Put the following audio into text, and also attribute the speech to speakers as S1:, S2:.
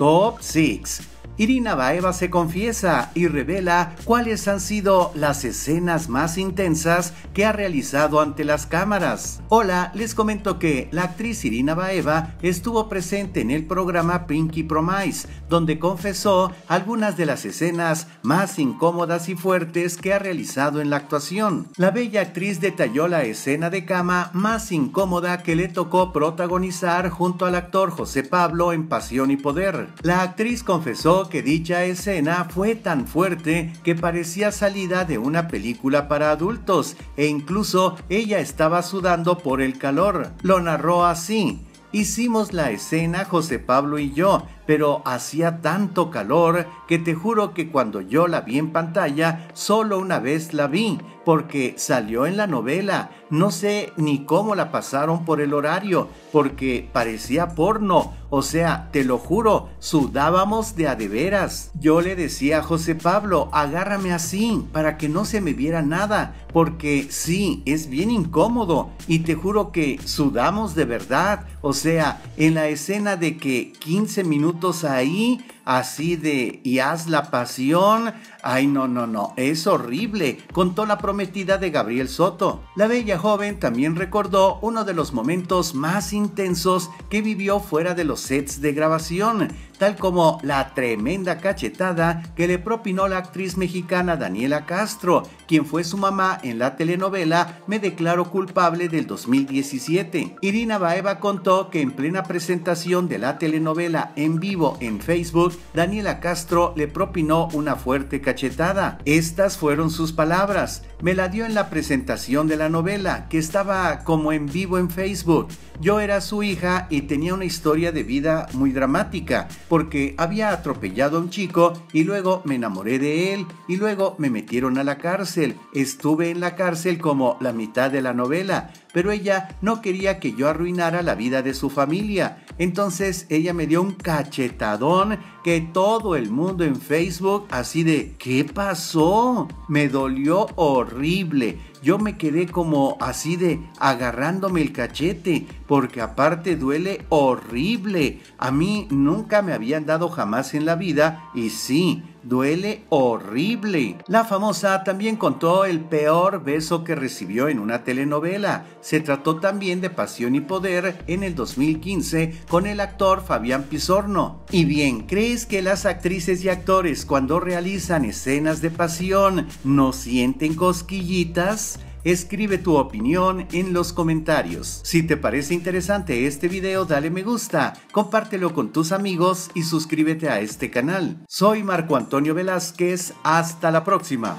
S1: Top 6 Irina Baeva se confiesa y revela cuáles han sido las escenas más intensas que ha realizado ante las cámaras. Hola, les comento que la actriz Irina Baeva estuvo presente en el programa Pinky Promise, donde confesó algunas de las escenas más incómodas y fuertes que ha realizado en la actuación. La bella actriz detalló la escena de cama más incómoda que le tocó protagonizar junto al actor José Pablo en Pasión y Poder. La actriz confesó que dicha escena fue tan fuerte que parecía salida de una película para adultos e incluso ella estaba sudando por el calor. Lo narró así. Hicimos la escena José Pablo y yo, pero hacía tanto calor que te juro que cuando yo la vi en pantalla, solo una vez la vi, porque salió en la novela. No sé ni cómo la pasaron por el horario, porque parecía porno. O sea, te lo juro, sudábamos de a de veras. Yo le decía a José Pablo, agárrame así, para que no se me viera nada, porque sí, es bien incómodo. Y te juro que sudamos de verdad. O sea, en la escena de que 15 minutos ahí así de y haz la pasión. Ay, no, no, no, es horrible, contó la prometida de Gabriel Soto. La bella joven también recordó uno de los momentos más intensos que vivió fuera de los sets de grabación, tal como la tremenda cachetada que le propinó la actriz mexicana Daniela Castro, quien fue su mamá en la telenovela Me declaro culpable del 2017. Irina Baeva contó que en plena presentación de la telenovela en vivo en Facebook, Daniela Castro le propinó una fuerte cachetada. Estas fueron sus palabras. Me la dio en la presentación de la novela, que estaba como en vivo en Facebook. Yo era su hija y tenía una historia de vida muy dramática, porque había atropellado a un chico y luego me enamoré de él y luego me metieron a la cárcel. Estuve en la cárcel como la mitad de la novela, pero ella no quería que yo arruinara la vida de su familia. Entonces ella me dio un cachetadón que todo el mundo en Facebook así de, ¿qué pasó? Me dolió horrible. Yo me quedé como así de agarrándome el cachete, porque aparte duele horrible. A mí nunca me habían dado jamás en la vida y sí, duele horrible. La famosa también contó el peor beso que recibió en una telenovela. Se trató también de Pasión y Poder en el 2015 con el actor Fabián Pisorno. Y bien, ¿crees que las actrices y actores cuando realizan escenas de pasión no sienten cosquillitas? Escribe tu opinión en los comentarios. Si te parece interesante este video, dale me gusta, compártelo con tus amigos y suscríbete a este canal. Soy Marco Antonio Velázquez, hasta la próxima.